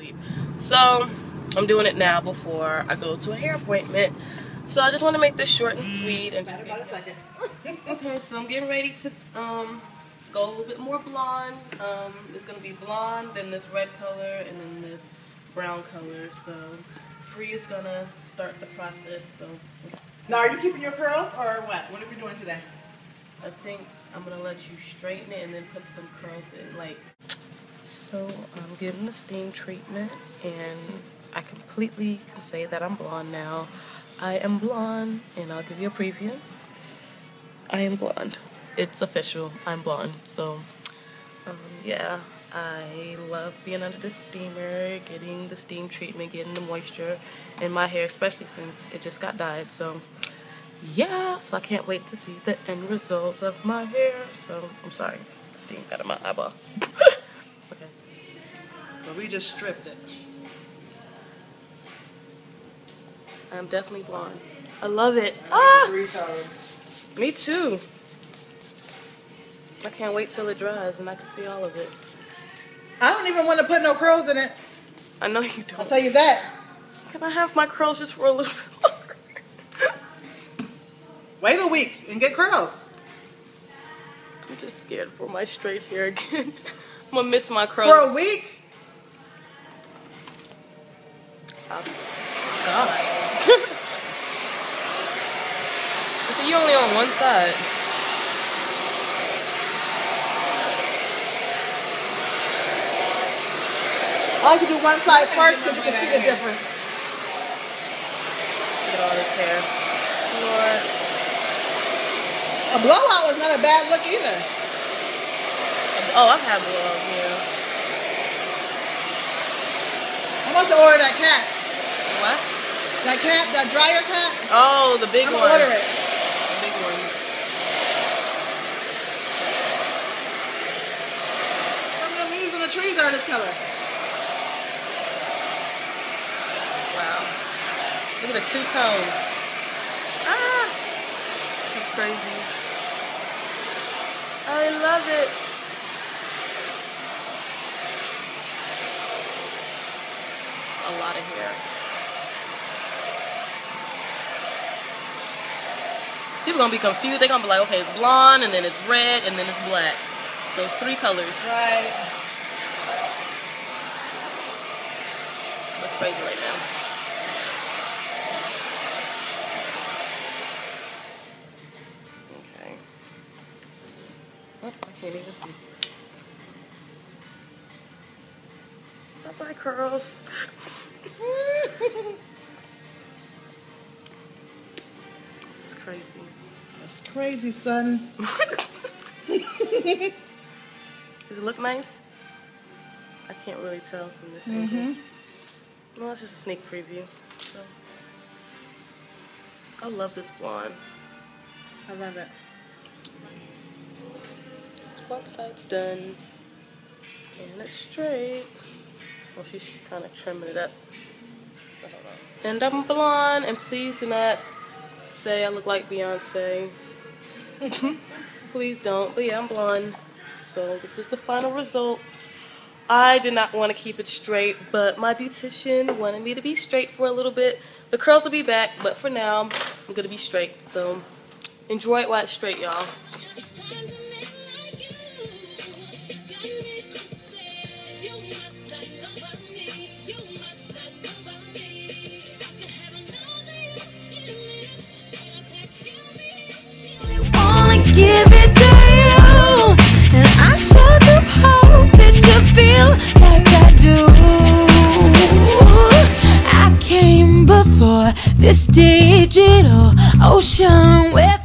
sleep. So I'm doing it now before I go to a hair appointment. So I just want to make this short and sweet and just get Okay, so I'm getting ready to um, go a little bit more blonde. Um, it's going to be blonde, then this red color, and then this brown color. So Free is going to start the process. So Now, are you keeping your curls or what? What are we doing today? I think I'm going to let you straighten it and then put some curls in. Like, So I'm getting the steam treatment, and I completely can say that I'm blonde now. I am blonde, and I'll give you a preview. I am blonde. It's official. I'm blonde. So, um, yeah, I love being under the steamer, getting the steam treatment, getting the moisture in my hair, especially since it just got dyed. So, yeah, so I can't wait to see the end result of my hair. So, I'm sorry, steam got in my eyeball. okay. Well, we just stripped it. I'm definitely blonde. I love it. Ah, Three times. me too. I can't wait till it dries and I can see all of it. I don't even want to put no curls in it. I know you don't. I'll tell you that. Can I have my curls just for a little bit longer? Wait a week and get curls. I'm just scared for my straight hair again. I'm gonna miss my curls. For a week? Oh, God. See, you only on one side. I like to do one side first because you can see the difference. Look at all this hair. Lord. A blowout was not a bad look either. Oh, I've had blowout, yeah. I'm about to order that cat. What? That cat, that dryer cat. Oh, the big I'm one. gonna order it. The big one. Some of the leaves on the trees are this color. Wow. Look at the two tone. Ah! This is crazy. I love it. A lot of hair. People gonna be confused. They're gonna be like, okay, it's blonde, and then it's red, and then it's black. So it's three colors. Right. Look crazy right now. Okay. Oh, I can't even see. Bye bye, curls. crazy. That's crazy, son. Does it look nice? I can't really tell from this angle. Mm-hmm. Well, it's just a sneak preview. So. I love this blonde. I love it. So one side's done. And it's straight. Well, she's kind of trimming it up. So, hold on. And I'm blonde, and please do not say I look like Beyonce. please don't. But yeah, I'm blonde. So this is the final result. I did not want to keep it straight, but my beautician wanted me to be straight for a little bit. The curls will be back, but for now, I'm going to be straight. So enjoy it while it's straight, y'all. This digital ocean with